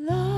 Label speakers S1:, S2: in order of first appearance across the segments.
S1: Love.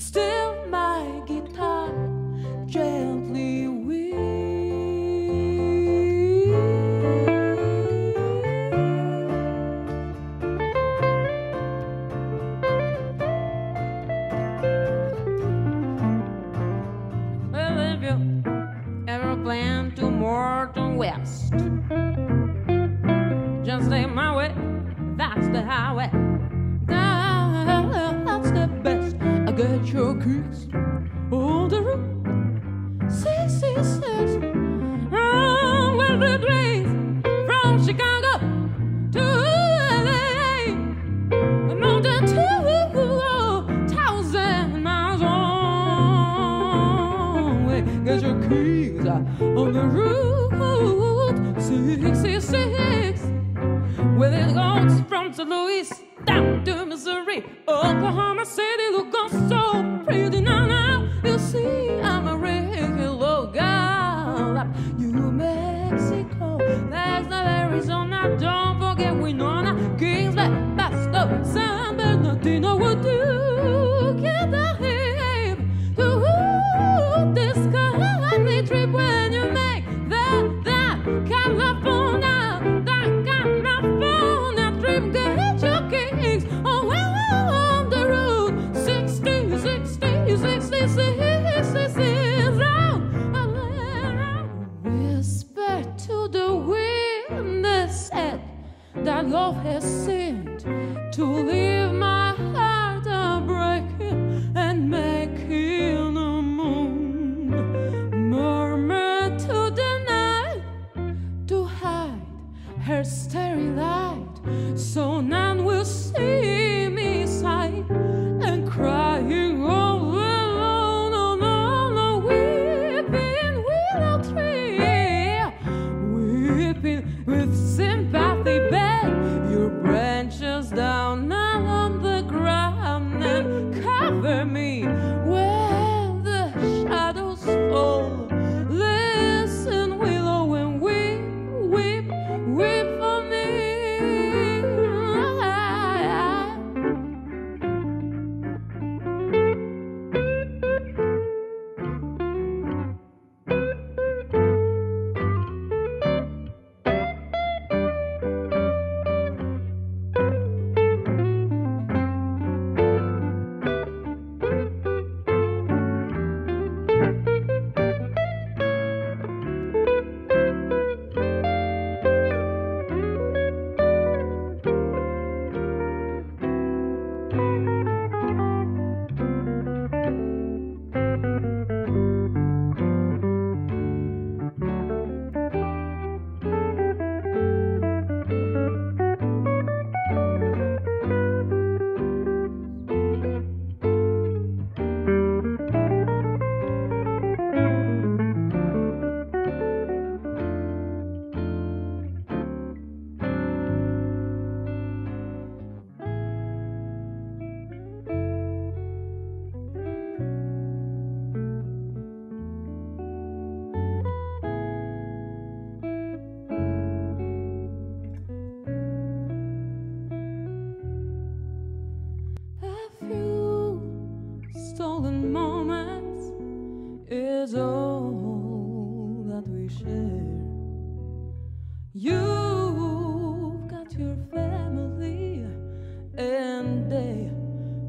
S1: Still my guitar gently weeps. If you ever plan to Morton West. Just take my way, that's the highway. get your kicks on the roof. Six, six, six. I'm Wilfred Grace from Chicago to LA. A mountain to thousand miles on. Get your kicks on the roof. Six, six, six. With it goes from St. Louis down to Missouri, Oklahoma City.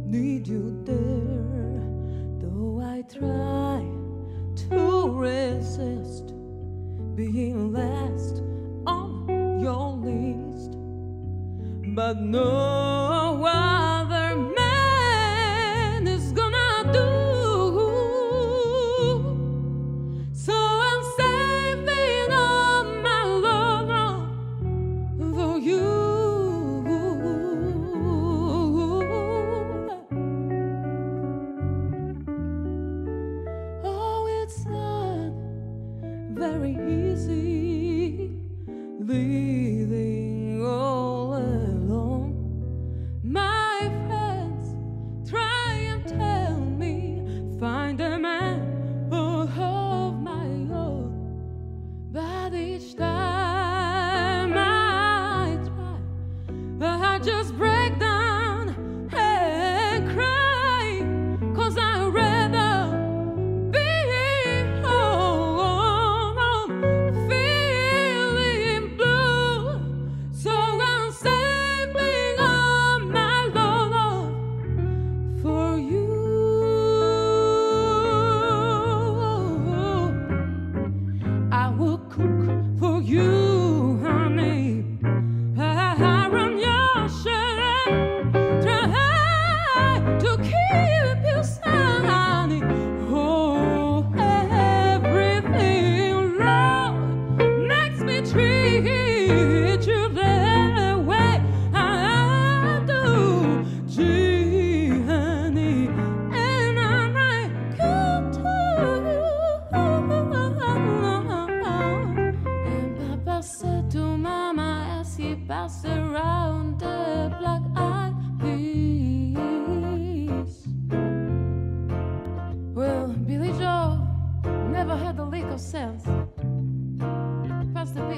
S1: need you there. Though I try to resist being last on your list, but no.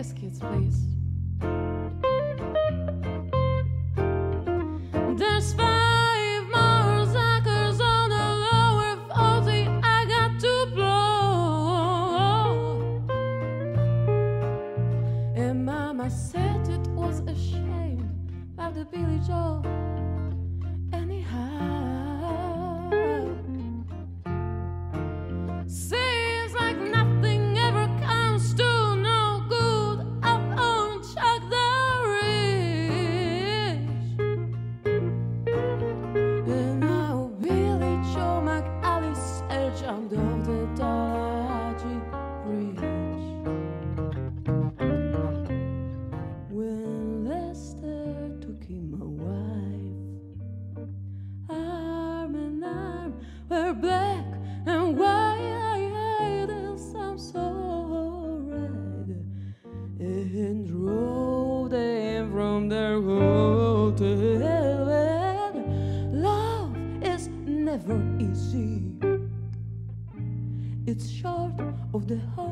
S1: biscuits, please. There's five more suckers on the lower 40 I got to blow. And Mama said it was a shame about the Billy Joe. Anyhow, say. They're black and white and some so red and drove them from their hotel. to. Love is never easy. It's short of the heart.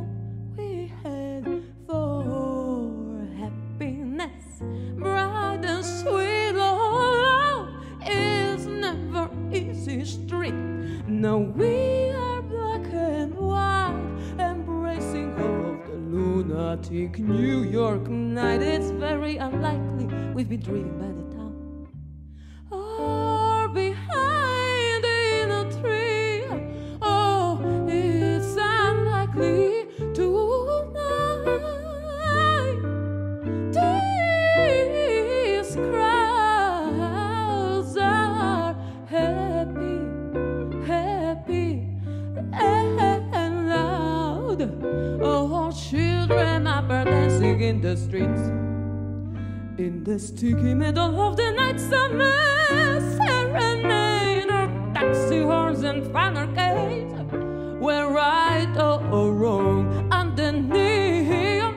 S1: We are black and white, embracing all of the lunatic New York night. It's very unlikely we've been driven by the town. The sticky middle of the night, summer serenade or taxi horns and fun arcades. We're right or wrong underneath.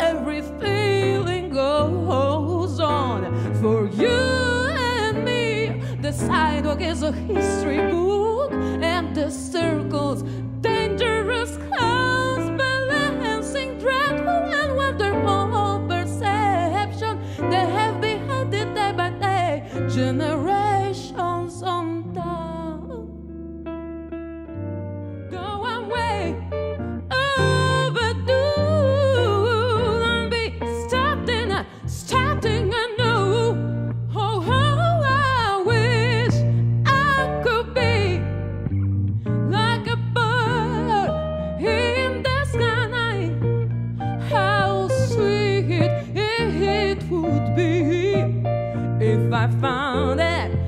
S1: Every feeling goes on for you and me. The sidewalk is a history book, and the circles if I found that I could